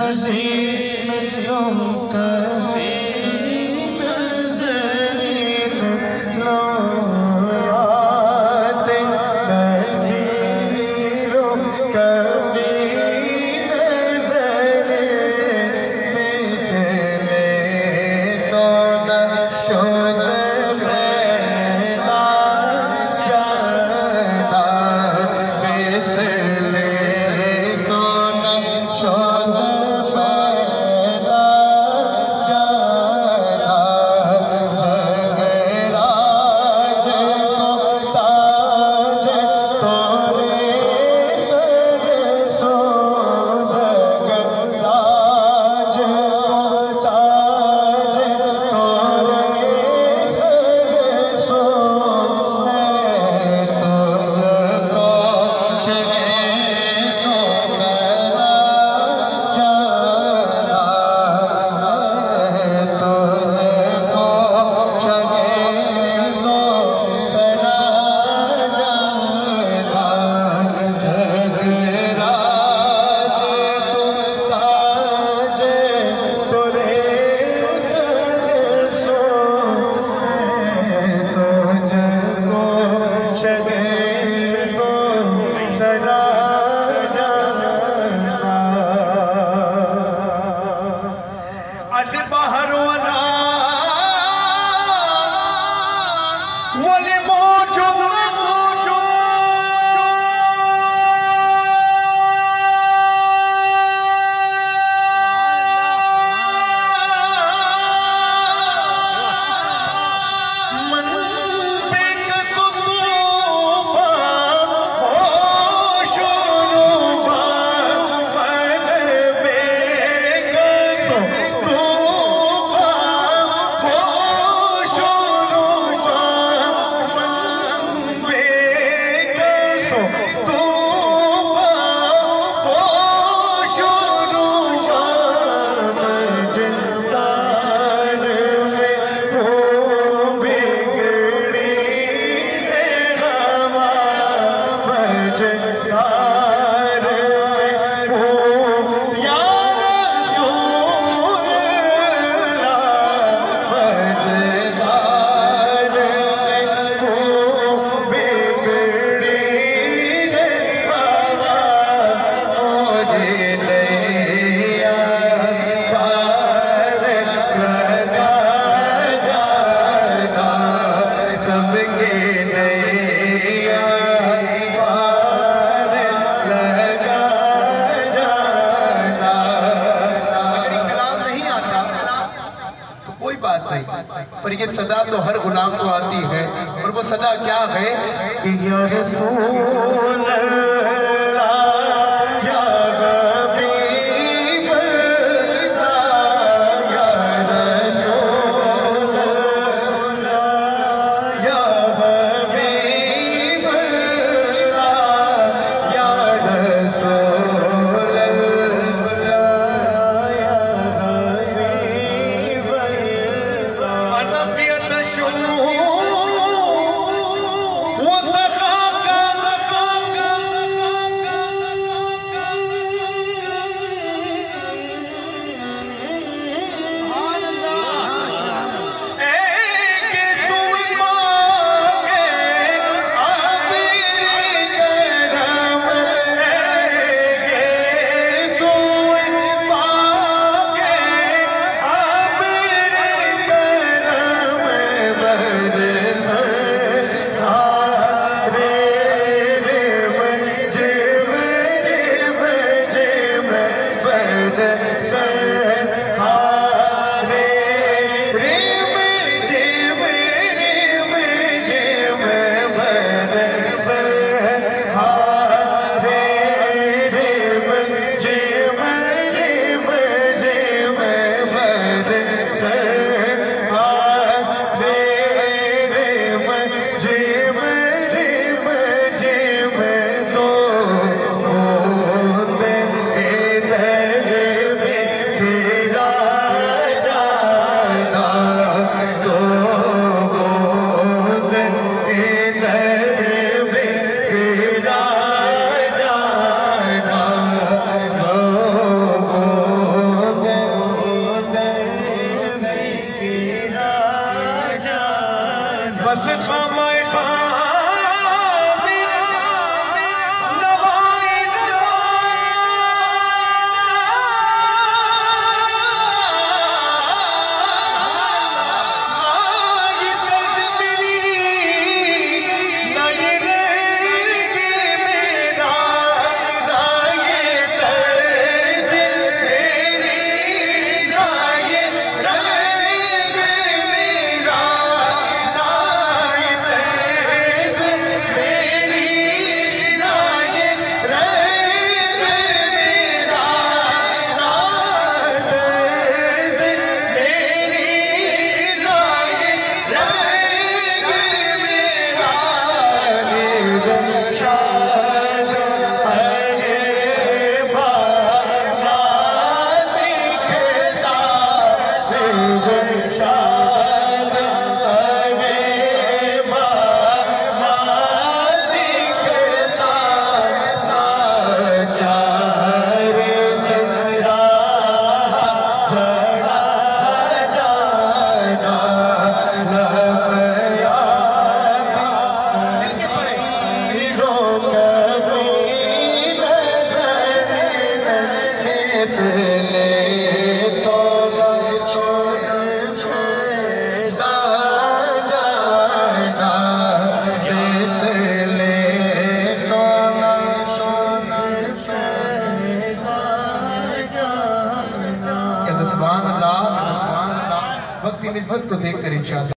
नजीर हम कर पर ये सदा तो हर गुलाम को आती है। और वो सदा क्या है? कि या रसूल। Oh, 때 Was it my heart? तो प्रत्येक कर इंशाल्लाह।